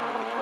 you